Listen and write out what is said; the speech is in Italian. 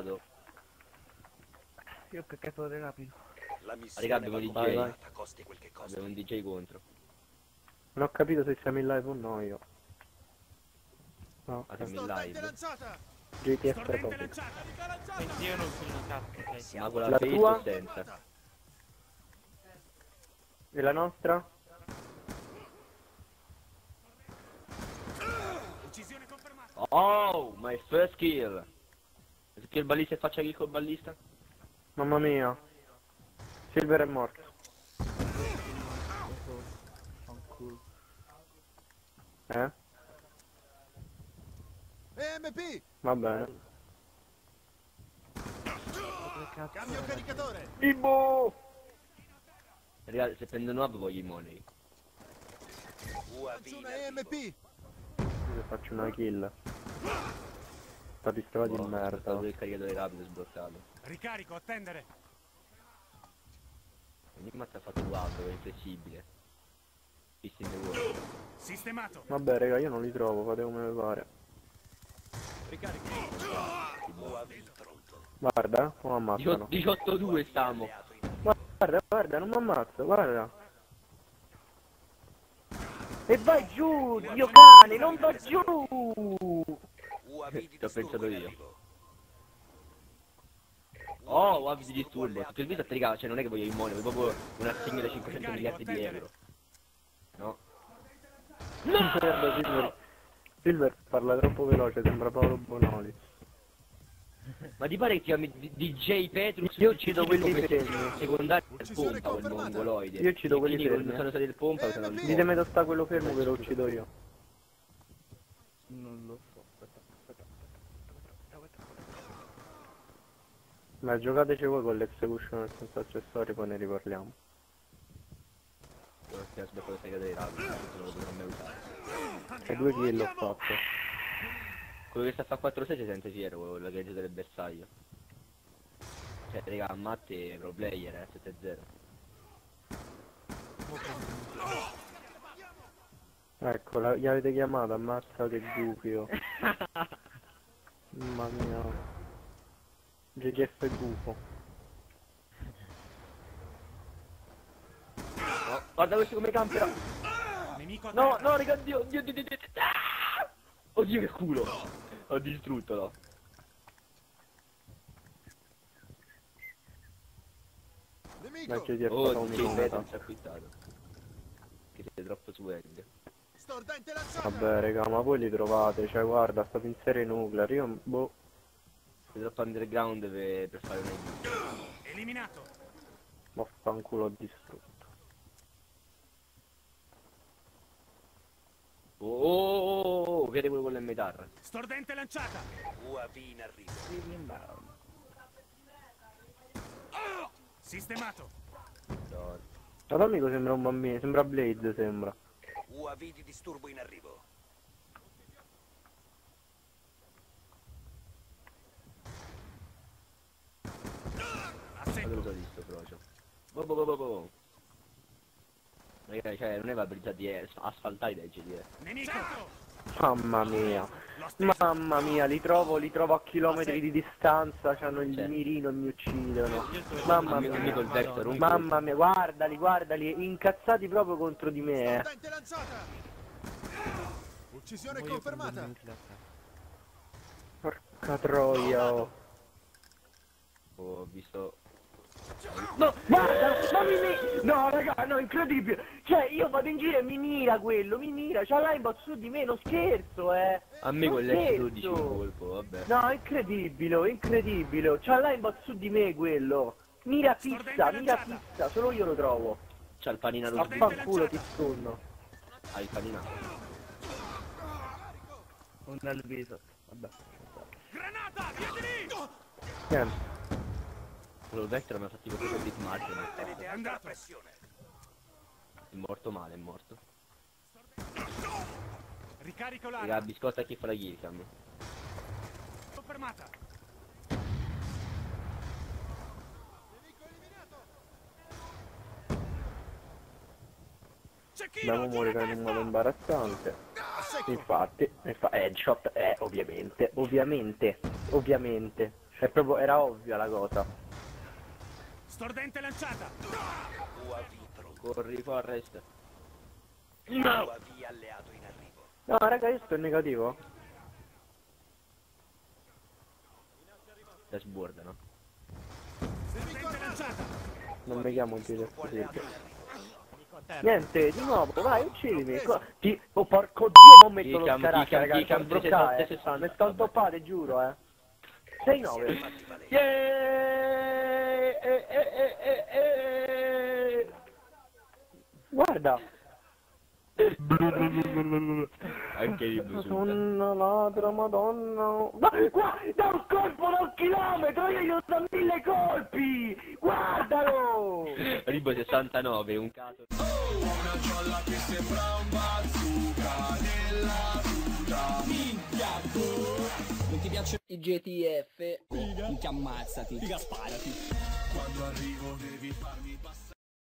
sbloccato. Io che cazzo di rapido. La Raga, missione abbiamo va DJ. completata, costi quel che costi. Abbiamo un DJ contro. Non ho capito se siamo in live o no io. No, Ah, siamo in live. GTF. E io non sono in cazzo, ok. Ma con la, La tua? senza? E la nostra? Oh, my first kill. Che il ballista e faccia kill col ballista? Mamma mia. Silver è morto. Eh? EMP! Va bene. Cambio caricatore! Ibo! Raga, se prendono up voglio i money. Faccio una. EMP! Io faccio una kill. Sta pistola di merda. stato il caricatore rapido sbloccato. Ricarico, attendere. Enigma ti ha fatto guardo, è inflessibile. Fist in the wall. Sistemato. Vabbè raga, io non li trovo, fate come vi pare. Ricarico. Guarda, eh, non ammazzano. 18-2 stiamo. Guarda, guarda, non mi ammazzo, guarda. E vai giù, dio cane, non va giù! UAV di in io. Oh, guarda di disturbo. Tutto il video a regà, cioè non è che voglio i money, voglio proprio un assegno da 500 miliardi di euro. No. Guarda, Silver, Silver parla troppo veloce, sembra Paolo Bonoli. Ma ti pare che ti chiami DJ Petrus? Io uccido quelli fermi. Secondario del pompa, quel mongoloide. Io uccido quelli fermi, non eh. sono stati del pompa, sono del Ditemi dove sta quello fermo che lo uccido io. Non lo so. Ma giocateci voi con l'execution senza accessori, poi ne riparliamo. Devo appena sbloccato il caricatore rapido, non lo potrò mai usare. E due kill ho fatto. Quello che sta a fa 4-6 si sente fiero, quello che è del bersaglio. Cioè, raga, Matte pro player, eh, 7-0. Ecco, la, gli avete chiamato, ammazza che gufio. Mamma mia. GTF gufo. Oh, guarda questo come campera! No, no, raga, Dio, Dio, Dio, Dio, Dio. Ah! Oddio che culo! Ho distrutto, no. Ma Nemico! GTF Oh, fa un minuto. Che sei troppo swag. Vabbè raga, ma voi li trovate, cioè guarda, sta in serie nuclear, io boh, troppo underground per, per fare un Eliminato. vaffanculo ho distrutto. Oh, oh, oh, oh, vede quello con l'MTAR. Stordente lanciata. UAV in arrivo. Sistemato. L'amico sembra un bambino, sembra Blade, sembra. UAV di disturbo in arrivo. L'ho visto, Frocio. Boh, boh, boh, boh, boh. Ragazzi, cioè, non è valorizzati, è asfaltati dai GDE. Nemico. Mamma mia, mamma mia, li trovo, li trovo a chilometri di distanza, hanno il mirino e mi uccidono. Mamma mia, mamma mia, guardali, guardali, incazzati proprio contro di me, eh. Uccisione confermata! Porca troia. Oh, ho visto... No, guarda, ma mi mi... No, raga, no, incredibile. Cioè, io vado in giro e mi mira quello, mi mira. C'ha l'aimbot su di me, non scherzo, eh. L'S12 scherzo. un colpo, vabbè. No, incredibile, oh, incredibile. C'ha l'aimbot su di me quello. Mira fissa, mira fissa, solo io lo trovo. C'ha il panino Affanculo ti stunno. Ha il panino. Un alviso. Vabbè. Granata. Via di lì. Niente. Quello mi ha fatto tipo proprio big margin. Tenete alta la pressione. È morto male, è morto. Ricarico Raga, l'area. biscotta chi fa la killcam. Confermata. Dobbiamo morire in un modo imbarazzante. Infatti, infa- headshot, eh, ovviamente, ovviamente, ovviamente. È proprio, era ovvia la cosa. Stordente lanciata! UAV pronto. Corri Forrest. UAV alleato in arrivo. No, raga, io sto in negativo. Da sborda, no? Stordente lanciata! Non mi chiamo. Nemico a terra. Niente, di nuovo, vai, uccidimi. Ti... Oh, porco dio, non metto lo Dicam, scarac, dicam, raga, dicam, sto sbloccare. 60, 60. Mi sto intoppate, giuro, eh. 6-9. Fatti valere. Yeah! Eh, eh, eh, eh, eh. Guarda. Anche di Busuda. Madonna, ladra, madonna. Ma qua, da un colpo da un chilometro, io gli ho dato mille colpi! Guardalo! Ribo 69, un caso. Non ti piacciono i GTF? Minchia ammazzati. Figa sparati. Quando arrivo devi farmi passare.